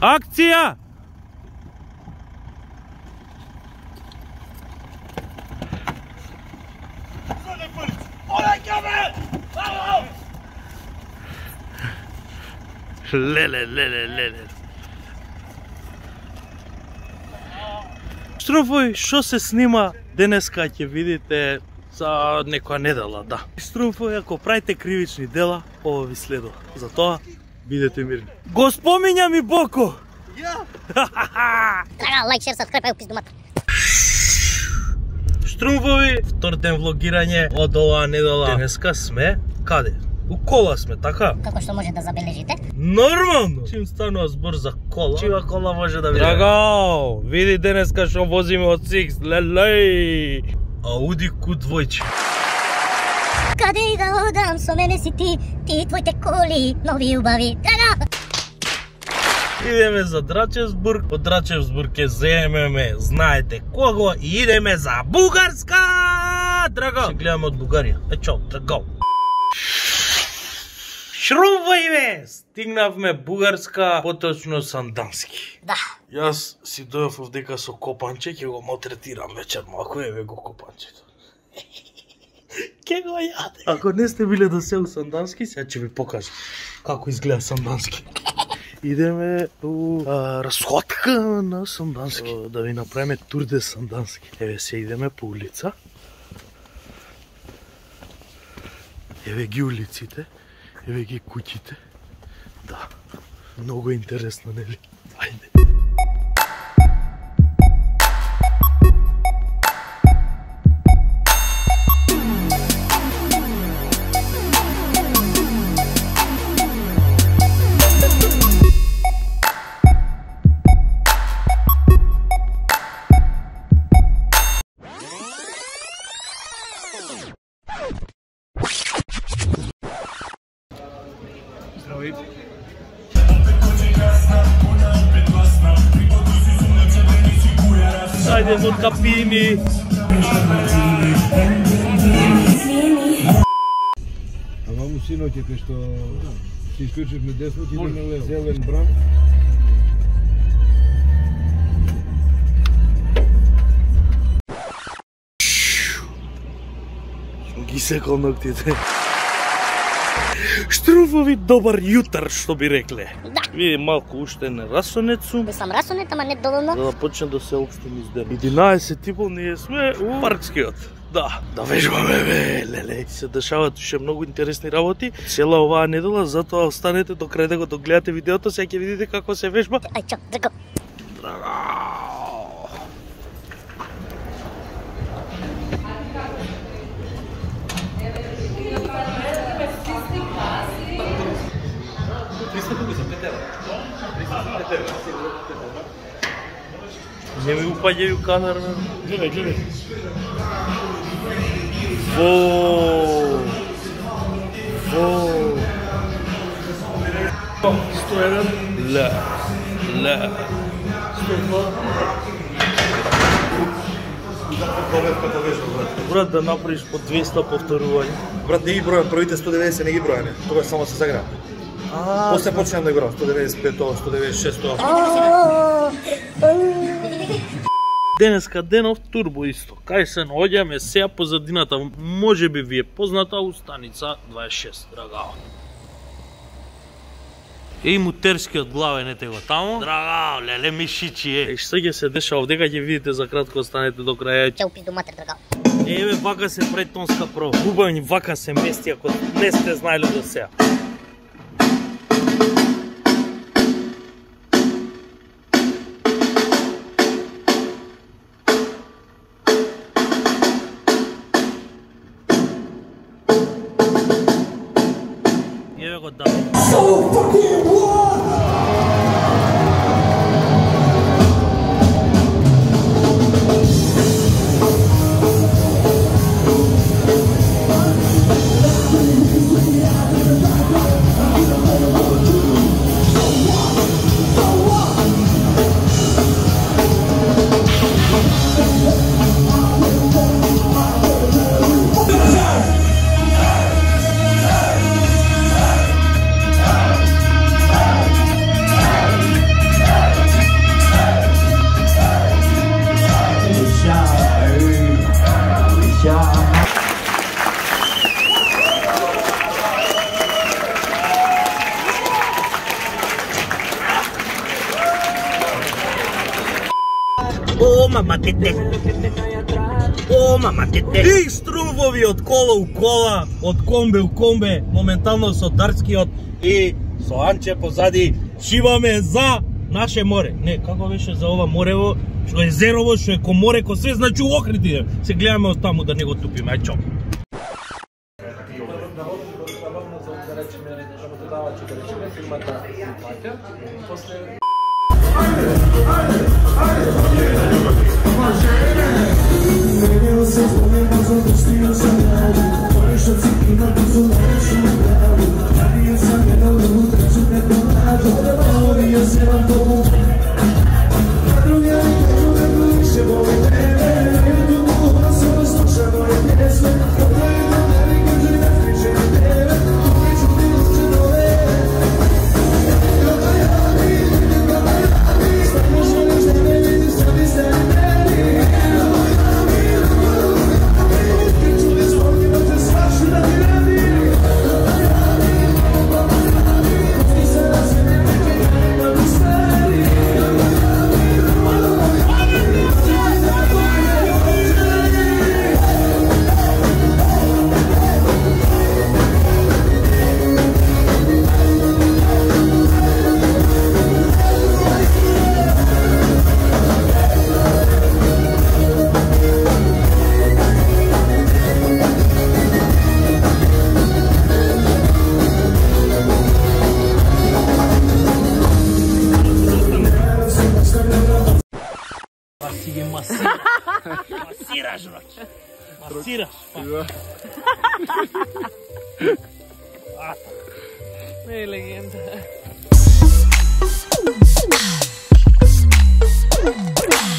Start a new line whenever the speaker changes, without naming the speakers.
Акција! Леле, леле, леле. Штруфој, што се снима денеска ќе видите за некоја недела, да. Штруфој, ако правите кривични дела, ова ви следува. Затоа, бидете мирни. Го спомињам и Боко!
Драга, лайк, шер, сабскрайб, ајде пизду матер.
Штрумфови, втор ден влогирање од оваа недела. Денеска сме каде? У кола сме, така?
Како што може да забележите,
Нормално! Чим станува збор за кола, чива кола може да биде? Драго, види денеска што возиме од Six, лелеј! Ауди Q2.
Каде и да одам, со мене си ти, ти и твоите коли, нови убави. Драга!
Идеме за Драчевсбург, од Драчевсбург ќе земеме, знаете кого, и идеме за Бугарска! Драго! Ще гледаме од Бугарија. Е, чао, драго! Шрумвајме! Стигнавме Бугарска, поточно Сандански.
Да,
Јас си дојав овдека со копанче, ќе го малтретирам вечер малку, еве го копанчето. Ке го јаде. Ако не сте биле до се Сандански, сега ќе ви покажам како изгледа Сандански. Идеме у а, расходка на Сандански. О, Да ви направиме тур де Сандански. Еве се идеме по улица. Еве ги улиците, еве ги куќите. Да, многу интересно, нели? Ајде во капини.
А маму синоќе кај што си исклучивме десно, ќе идеме лево. Зелен бран.
Ги секал ноктите. Штруфови добар јутар, што би рекле.
да.
Види малку уште не расонет сум.
Мислам расонет, ама не доволно.
За да почне да се општим из ден. 11 типол ние сме у паркскиот. Да, да вежбаме бе, леле. Се дешаваат уште многу интересни работи. Цела оваа недела, затоа останете до крај да го догледате видеото, сега ќе видите како се вежба.
Ај, чао, драго.
Не ми упаѓају камера. Гледај, гледај. Во. Во. 101. Ле. Ле. 102. Брат, да направиш по 200 повторувања.
Брат, не ги бројам, првите 190 не ги бројаме. Тоа само се загра.
А,
После почнам да играм 195, 196.
Денеска денов турбо исто. Кај се наоѓаме сеја позадината, може би ви е позната у станица 26, драгао. Еј мутерскиот главен ете го таму. Драгао, леле мишичи е. Е, што ќе се дешава овдека ќе видите за кратко останете до краја.
Чао, пизду матер, драго.
Еве вака се прави тонска прова. Убавни вака се мести ако не сте знаеле до сега. Еве го да. О, мама тете. О, мама тете. И струвови од кола у кола, од комбе у комбе, моментално со Дарскиот и со Анче позади шиваме за наше море. Не, како беше за ова морево, што е зерово, што е ко море, ко све, значи у Охрид идем. Се гледаме од таму да не го тупиме, ај Imagina eu vocês podem, mas outros têm o sagrado
Masíras, Rocky. Masíras. Me leyenda. Thank.